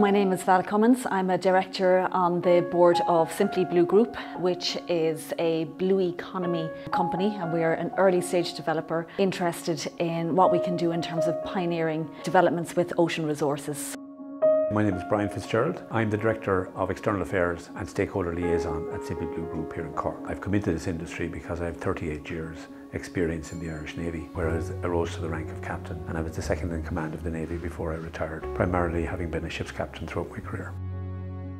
My name is Val Cummins. I'm a director on the board of Simply Blue Group, which is a blue economy company, and we're an early stage developer interested in what we can do in terms of pioneering developments with ocean resources. My name is Brian Fitzgerald. I'm the Director of External Affairs and Stakeholder Liaison at Simply Blue Group here in Cork. I've come into this industry because I have 38 years experience in the Irish Navy, where I rose to the rank of captain and I was the second in command of the Navy before I retired, primarily having been a ship's captain throughout my career.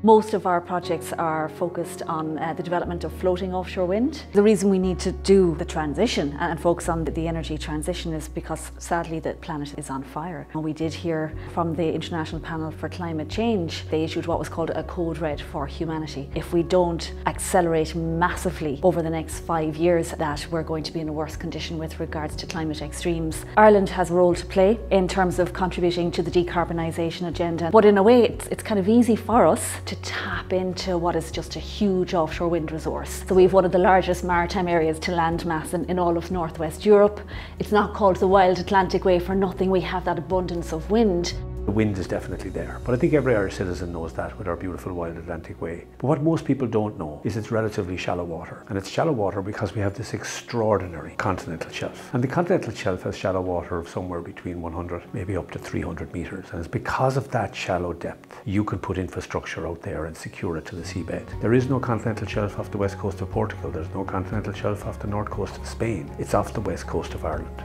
Most of our projects are focused on uh, the development of floating offshore wind. The reason we need to do the transition and focus on the energy transition is because sadly the planet is on fire. And we did hear from the International Panel for Climate Change, they issued what was called a code red for humanity. If we don't accelerate massively over the next five years that we're going to be in a worse condition with regards to climate extremes. Ireland has a role to play in terms of contributing to the decarbonisation agenda. But in a way it's, it's kind of easy for us to tap into what is just a huge offshore wind resource. So we have one of the largest maritime areas to land mass in, in all of Northwest Europe. It's not called the Wild Atlantic Way for nothing. We have that abundance of wind. The wind is definitely there, but I think every Irish citizen knows that with our beautiful wild Atlantic way. But what most people don't know is it's relatively shallow water. And it's shallow water because we have this extraordinary continental shelf. And the continental shelf has shallow water of somewhere between 100, maybe up to 300 metres. And it's because of that shallow depth, you can put infrastructure out there and secure it to the seabed. There is no continental shelf off the west coast of Portugal. There's no continental shelf off the north coast of Spain. It's off the west coast of Ireland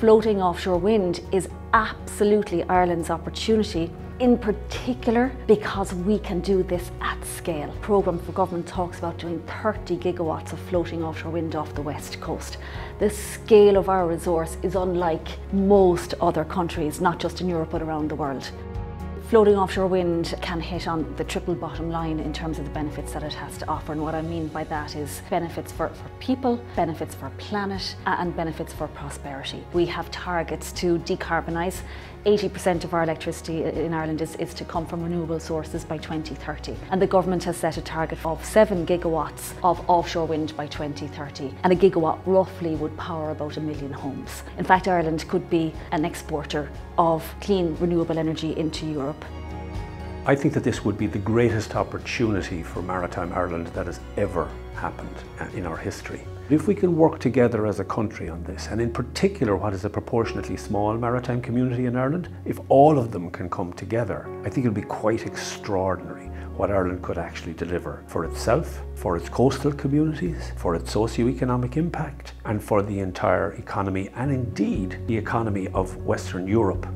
floating offshore wind is absolutely Ireland's opportunity in particular because we can do this at scale. The programme for government talks about doing 30 gigawatts of floating offshore wind off the west coast. The scale of our resource is unlike most other countries, not just in Europe but around the world. Floating offshore wind can hit on the triple bottom line in terms of the benefits that it has to offer. And what I mean by that is benefits for, for people, benefits for planet, and benefits for prosperity. We have targets to decarbonise 80% of our electricity in Ireland is, is to come from renewable sources by 2030. And the government has set a target of 7 gigawatts of offshore wind by 2030. And a gigawatt roughly would power about a million homes. In fact, Ireland could be an exporter of clean renewable energy into Europe. I think that this would be the greatest opportunity for Maritime Ireland that has ever happened uh, in our history. If we can work together as a country on this, and in particular what is a proportionately small maritime community in Ireland, if all of them can come together, I think it'll be quite extraordinary what Ireland could actually deliver for itself, for its coastal communities, for its socio-economic impact, and for the entire economy, and indeed the economy of Western Europe.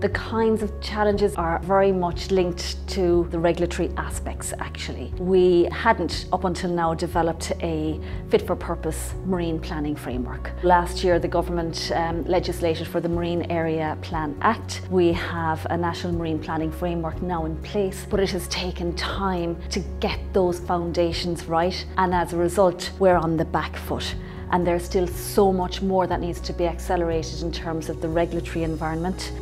The kinds of challenges are very much linked to the regulatory aspects actually. We hadn't up until now developed a fit for purpose marine planning framework. Last year the government um, legislated for the Marine Area Plan Act. We have a national marine planning framework now in place but it has taken time to get those foundations right and as a result we're on the back foot and there's still so much more that needs to be accelerated in terms of the regulatory environment.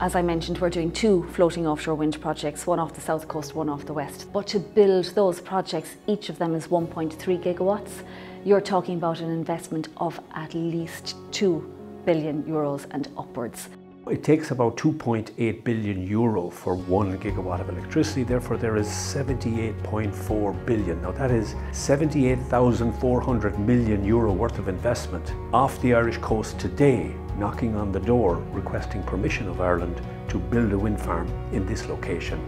As I mentioned, we're doing two floating offshore wind projects, one off the south coast, one off the west. But to build those projects, each of them is 1.3 gigawatts. You're talking about an investment of at least 2 billion euros and upwards. It takes about 2.8 billion euro for one gigawatt of electricity, therefore there is 78.4 billion. Now that is 78,400 million euro worth of investment off the Irish coast today knocking on the door requesting permission of Ireland to build a wind farm in this location.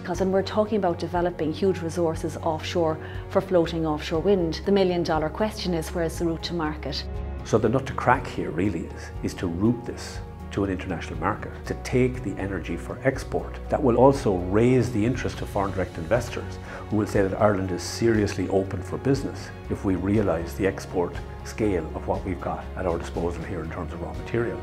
Because when we're talking about developing huge resources offshore for floating offshore wind, the million dollar question is where's the route to market? So the nut to crack here really is, is to route this to an international market, to take the energy for export. That will also raise the interest of foreign direct investors who will say that Ireland is seriously open for business if we realise the export scale of what we've got at our disposal here in terms of raw material.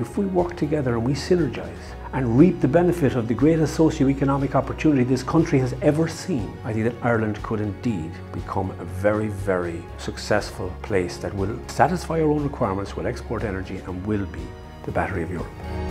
If we work together and we synergise and reap the benefit of the greatest socio-economic opportunity this country has ever seen, I think that Ireland could indeed become a very, very successful place that will satisfy our own requirements, will export energy and will be the battery of Europe.